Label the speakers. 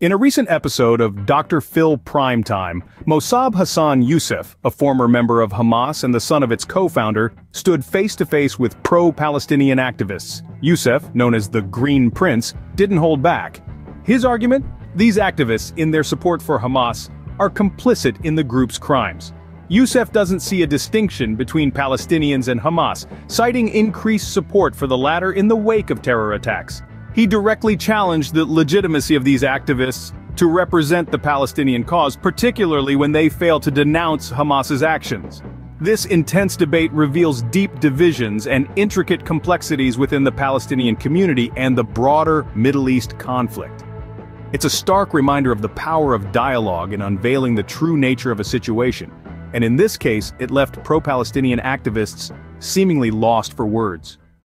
Speaker 1: In a recent episode of Dr. Phil Primetime, Mosab Hassan Yousef, a former member of Hamas and the son of its co-founder, stood face-to-face with pro-Palestinian activists. Yousef, known as the Green Prince, didn't hold back. His argument? These activists, in their support for Hamas, are complicit in the group's crimes. Yousef doesn't see a distinction between Palestinians and Hamas, citing increased support for the latter in the wake of terror attacks. He directly challenged the legitimacy of these activists to represent the Palestinian cause, particularly when they fail to denounce Hamas's actions. This intense debate reveals deep divisions and intricate complexities within the Palestinian community and the broader Middle East conflict. It's a stark reminder of the power of dialogue in unveiling the true nature of a situation, and in this case it left pro-Palestinian activists seemingly lost for words.